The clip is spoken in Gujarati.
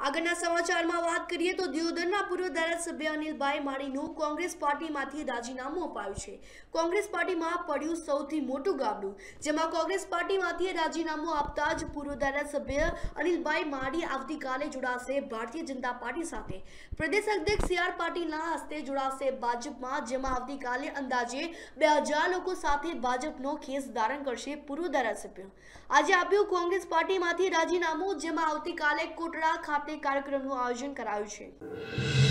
આગળના સમાચારમાં વાત કરીએ તો દિયોદરના પૂર્વ ધારાસભ્ય અનિલભાઈ માળીનું કોંગ્રેસ પાર્ટીમાંથી રાજીનામું અપાયું છે. કોંગ્રેસ પાર્ટીમાં પડ્યું સૌથી મોટું ગાબડું, જેમાં કોંગ્રેસ પાર્ટીમાંથી રાજીનામું આપતા જ પૂર્વ ધારાસભ્ય અનિલભાઈ માળી આવતીકાલે જોડાશે ભારતીય જનતા પાર્ટી સાથે. પ્રદેશ અધ્યક્ષ સી આર પાટીલના હસ્તે જોડાશે ભાજપમાં, જેમાં આવતીકાલે અંદાજે બે હજાર લોકો સાથે ભાજપનો ખેસ ધારણ કરશે પૂર્વ ધારાસભ્ય. આજે આપ્યું કોંગ્રેસ પાર્ટીમાંથી રાજીનામું, જેમાં આવતીકાલે કોટડા ખાતે કાર્યક્રમનું આયોજન કરાયું છે.